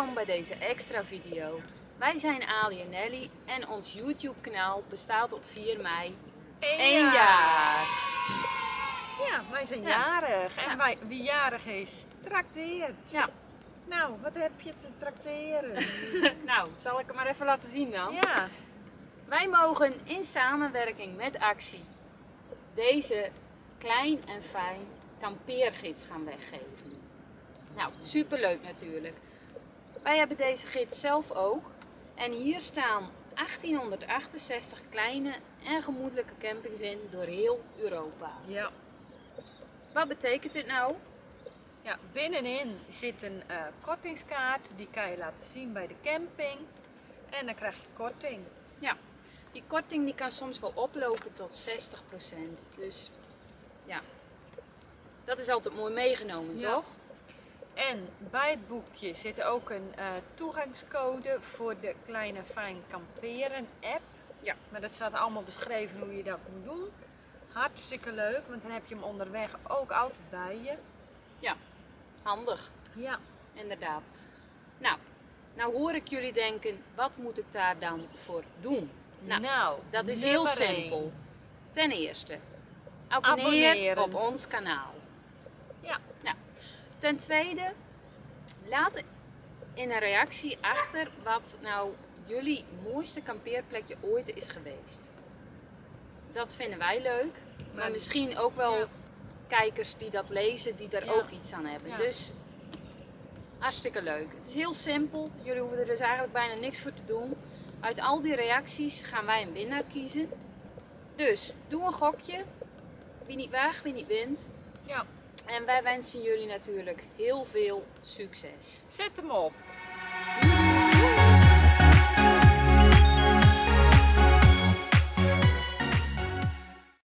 Welkom bij deze extra video. Wij zijn Ali en Nelly en ons YouTube kanaal bestaat op 4 mei Eén 1 jaar. Ja, wij zijn Ja. jarig. En Ja. wij, wie jarig is, trakteer. Ja, Nou, wat heb je te trakteren? nou zal ik het maar even laten zien dan. ja, Wij mogen in samenwerking met Actie deze klein en fijn kampeergids gaan weggeven. Nou, superleuk natuurlijk. Wij hebben deze gids zelf ook. En hier staan 1868 kleine en gemoedelijke campings in door heel Europa. ja. Wat betekent dit nou? ja. Binnenin zit een eh, kortingskaart. Die kan je laten zien bij de camping. En dan krijg je korting. Ja, die korting die kan soms wel oplopen tot 60%. Dus ja, dat is altijd mooi meegenomen, Ja. toch? En bij het boekje zit ook een eh, toegangscode voor de Kleine Fijn Kamperen app. Ja. Maar dat staat allemaal beschreven hoe je dat moet doen. Hartstikke leuk, want dan heb je hem onderweg ook altijd bij je. Ja, handig, Ja. inderdaad. Nou, nou hoor ik jullie denken, wat moet ik daar dan voor doen? Nou, Nou, dat is heel één. simpel. Ten eerste, abonneer Abonneren. op ons kanaal. Ten tweede, laat in een reactie achter wat nou jullie mooiste kampeerplekje ooit is geweest. Dat vinden wij leuk, maar Ja. misschien ook wel Ja. kijkers die dat lezen, die daar Ja. ook iets aan hebben. Dus hartstikke leuk. Het is heel simpel, jullie hoeven er dus eigenlijk bijna niks voor te doen. Uit al die reacties gaan wij een winnaar kiezen. Dus doe een gokje. Wie niet waagt, wie niet wint. Ja. En wij wensen jullie natuurlijk heel veel succes. Zet hem op!